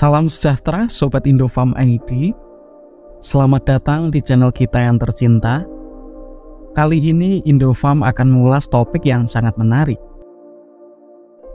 Salam sejahtera Sobat Indofarm ID Selamat datang di channel kita yang tercinta. Kali ini Indofarm akan mengulas topik yang sangat menarik.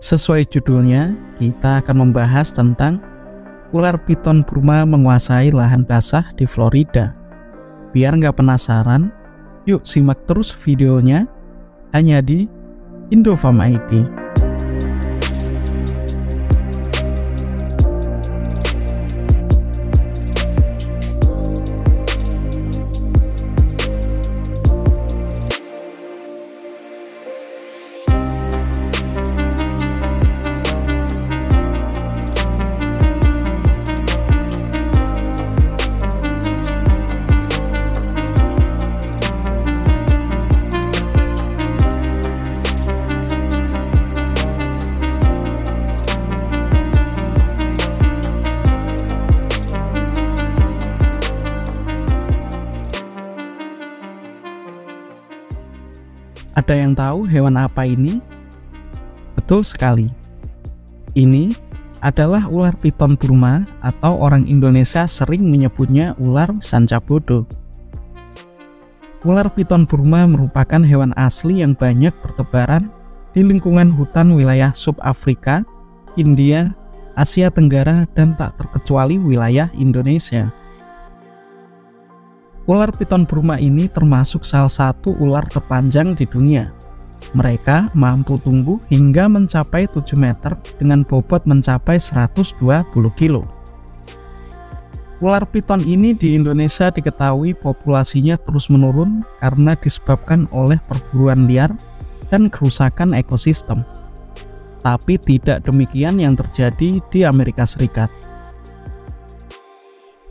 Sesuai judulnya, kita akan membahas tentang Ular piton Burma menguasai lahan basah di Florida. Biar nggak penasaran, yuk simak terus videonya. Hanya di Indofarm ID. Ada yang tahu hewan apa ini? Betul sekali. Ini adalah ular piton Burma atau orang Indonesia sering menyebutnya ular sancabodo. Ular piton Burma merupakan hewan asli yang banyak bertebaran di lingkungan hutan wilayah sub-Afrika, India, Asia Tenggara, dan tak terkecuali wilayah Indonesia. Ular piton Burma ini termasuk salah satu ular terpanjang di dunia. Mereka mampu tumbuh hingga mencapai 7 meter dengan bobot mencapai 120 kilo. Ular piton ini di Indonesia diketahui populasinya terus menurun karena disebabkan oleh perburuan liar dan kerusakan ekosistem. Tapi tidak demikian yang terjadi di Amerika Serikat.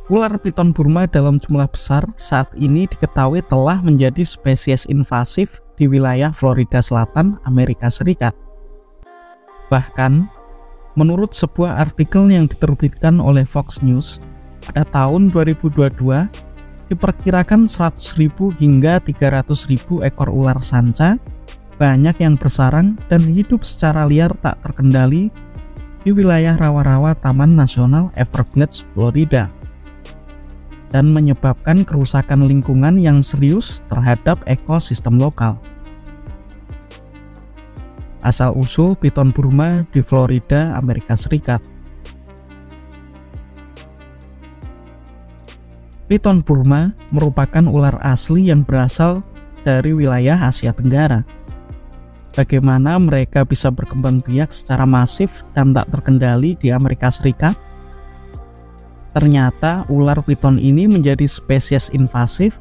Ular piton Burma dalam jumlah besar saat ini diketahui telah menjadi spesies invasif di wilayah Florida Selatan, Amerika Serikat. Bahkan, menurut sebuah artikel yang diterbitkan oleh Fox News, pada tahun 2022 diperkirakan 100.000 hingga 300.000 ekor ular sanca banyak yang bersarang dan hidup secara liar tak terkendali di wilayah rawa-rawa Taman Nasional Everglades, Florida dan menyebabkan kerusakan lingkungan yang serius terhadap ekosistem lokal. Asal-usul piton Burma di Florida, Amerika Serikat. Piton Burma merupakan ular asli yang berasal dari wilayah Asia Tenggara. Bagaimana mereka bisa berkembang biak secara masif dan tak terkendali di Amerika Serikat? Ternyata ular piton ini menjadi spesies invasif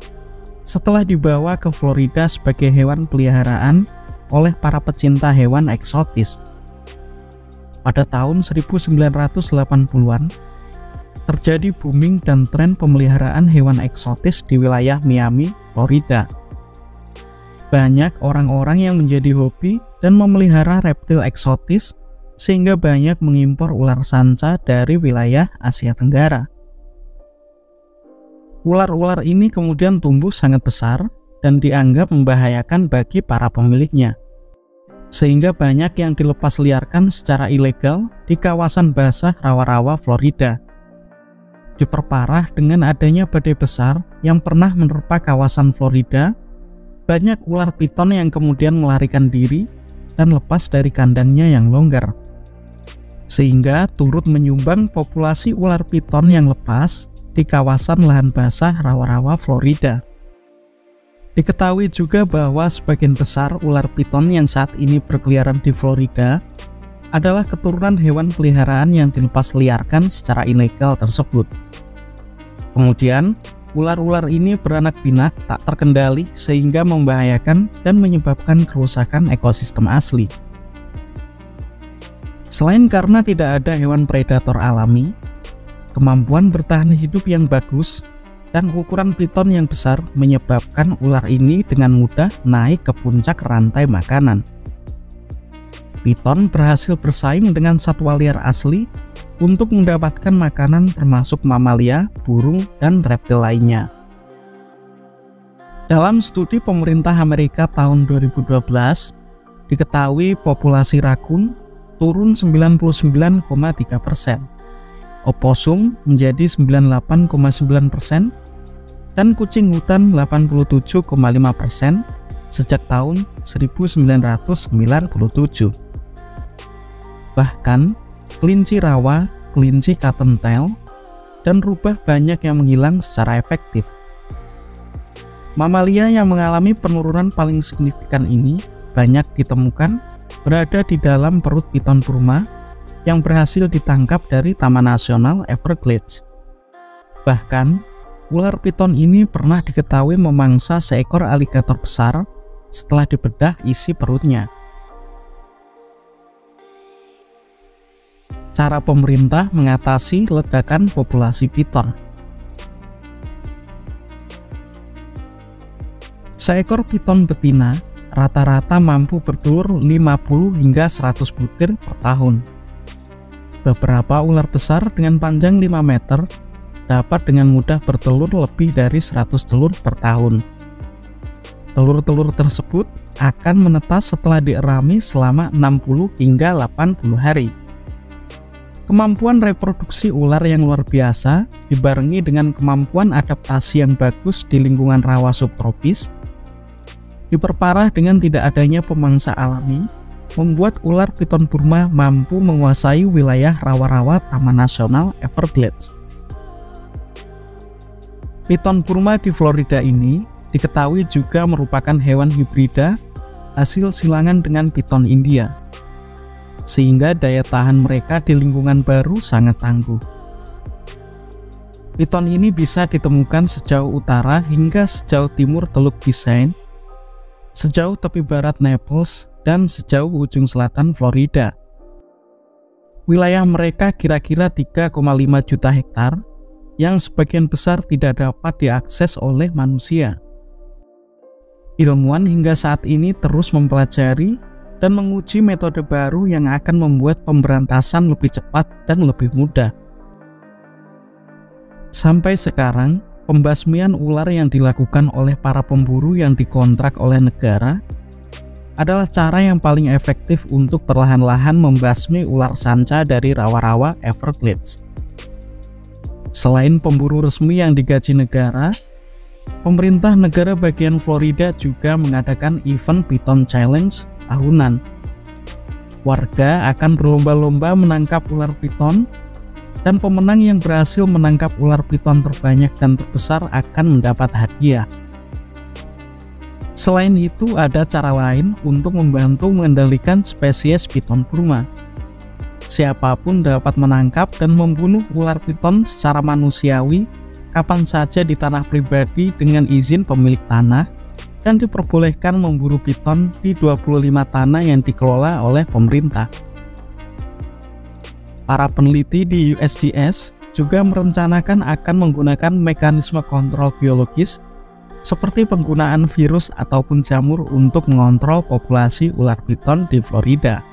setelah dibawa ke Florida sebagai hewan peliharaan oleh para pecinta hewan eksotis. Pada tahun 1980-an, terjadi booming dan tren pemeliharaan hewan eksotis di wilayah Miami, Florida. Banyak orang-orang yang menjadi hobi dan memelihara reptil eksotis sehingga banyak mengimpor ular sanca dari wilayah Asia Tenggara. Ular-ular ini kemudian tumbuh sangat besar dan dianggap membahayakan bagi para pemiliknya. Sehingga banyak yang dilepas liarkan secara ilegal di kawasan basah rawa-rawa Florida. Diperparah dengan adanya badai besar yang pernah menerpa kawasan Florida, banyak ular piton yang kemudian melarikan diri dan lepas dari kandangnya yang longgar sehingga turut menyumbang populasi ular piton yang lepas di kawasan lahan basah rawa-rawa Florida. Diketahui juga bahwa sebagian besar ular piton yang saat ini berkeliaran di Florida adalah keturunan hewan peliharaan yang dilepas liarkan secara ilegal tersebut. Kemudian, ular-ular ini beranak pinak tak terkendali sehingga membahayakan dan menyebabkan kerusakan ekosistem asli. Selain karena tidak ada hewan predator alami, kemampuan bertahan hidup yang bagus dan ukuran piton yang besar menyebabkan ular ini dengan mudah naik ke puncak rantai makanan. Piton berhasil bersaing dengan satwa liar asli untuk mendapatkan makanan termasuk mamalia, burung, dan reptil lainnya. Dalam studi pemerintah Amerika tahun 2012, diketahui populasi rakun turun 99,3 persen. oposum menjadi 98,9%, dan kucing hutan 87,5% sejak tahun 1997. Bahkan, kelinci rawa, kelinci cottontail, dan rubah banyak yang menghilang secara efektif. Mamalia yang mengalami penurunan paling signifikan ini banyak ditemukan berada di dalam perut piton purma yang berhasil ditangkap dari Taman Nasional Everglades. Bahkan, ular piton ini pernah diketahui memangsa seekor aligator besar setelah dibedah isi perutnya. Cara pemerintah mengatasi ledakan populasi piton. Seekor piton betina rata-rata mampu bertelur 50 hingga 100 butir per tahun. Beberapa ular besar dengan panjang 5 meter dapat dengan mudah bertelur lebih dari 100 telur per tahun. Telur-telur tersebut akan menetas setelah dierami selama 60 hingga 80 hari. Kemampuan reproduksi ular yang luar biasa dibarengi dengan kemampuan adaptasi yang bagus di lingkungan rawa subtropis diperparah dengan tidak adanya pemangsa alami, membuat ular piton Burma mampu menguasai wilayah rawa-rawa Taman Nasional Everglades. Piton Burma di Florida ini diketahui juga merupakan hewan hibrida hasil silangan dengan piton India, sehingga daya tahan mereka di lingkungan baru sangat tangguh. Piton ini bisa ditemukan sejauh utara hingga sejauh timur Teluk Bisayne sejauh tepi barat Naples, dan sejauh ujung selatan Florida. Wilayah mereka kira-kira 3,5 juta hektar, yang sebagian besar tidak dapat diakses oleh manusia. Ilmuwan hingga saat ini terus mempelajari dan menguji metode baru yang akan membuat pemberantasan lebih cepat dan lebih mudah. Sampai sekarang, pembasmian ular yang dilakukan oleh para pemburu yang dikontrak oleh negara adalah cara yang paling efektif untuk perlahan-lahan membasmi ular sanca dari rawa-rawa Everglades. Selain pemburu resmi yang digaji negara, pemerintah negara bagian Florida juga mengadakan event Python Challenge tahunan. Warga akan berlomba-lomba menangkap ular piton dan pemenang yang berhasil menangkap ular piton terbanyak dan terbesar akan mendapat hadiah. Selain itu, ada cara lain untuk membantu mengendalikan spesies piton Burma. Siapa pun dapat menangkap dan membunuh ular piton secara manusiawi kapan saja di tanah pribadi dengan izin pemilik tanah dan diperbolehkan memburu piton di 25 tanah yang dikelola oleh pemerintah. Para peneliti di USGS juga merencanakan akan menggunakan mekanisme kontrol biologis seperti penggunaan virus ataupun jamur untuk mengontrol populasi ular piton di Florida.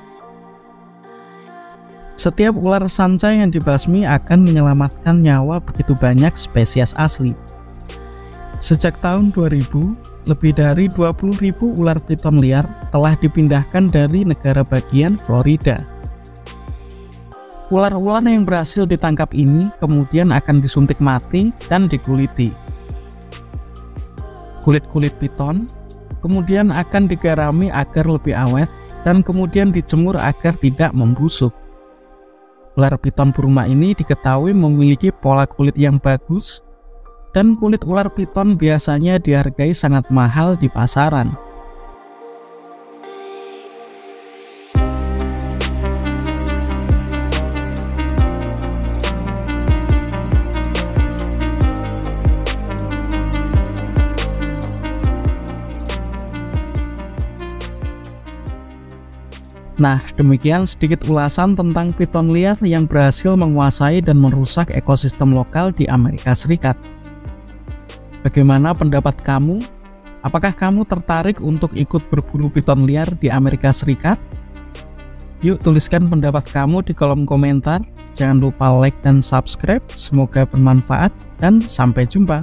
Setiap ular sanca yang dibasmi akan menyelamatkan nyawa begitu banyak spesies asli. Sejak tahun 2000, lebih dari 20.000 ular piton liar telah dipindahkan dari negara bagian Florida. Ular-ular yang berhasil ditangkap ini kemudian akan disuntik mati dan dikuliti. Kulit-kulit piton kemudian akan digarami agar lebih awet dan kemudian dijemur agar tidak membusuk. Ular piton Burma ini diketahui memiliki pola kulit yang bagus dan kulit ular piton biasanya dihargai sangat mahal di pasaran. Nah, demikian sedikit ulasan tentang piton liar yang berhasil menguasai dan merusak ekosistem lokal di Amerika Serikat. Bagaimana pendapat kamu? Apakah kamu tertarik untuk ikut berburu piton liar di Amerika Serikat? Yuk tuliskan pendapat kamu di kolom komentar. Jangan lupa like dan subscribe. Semoga bermanfaat dan sampai jumpa.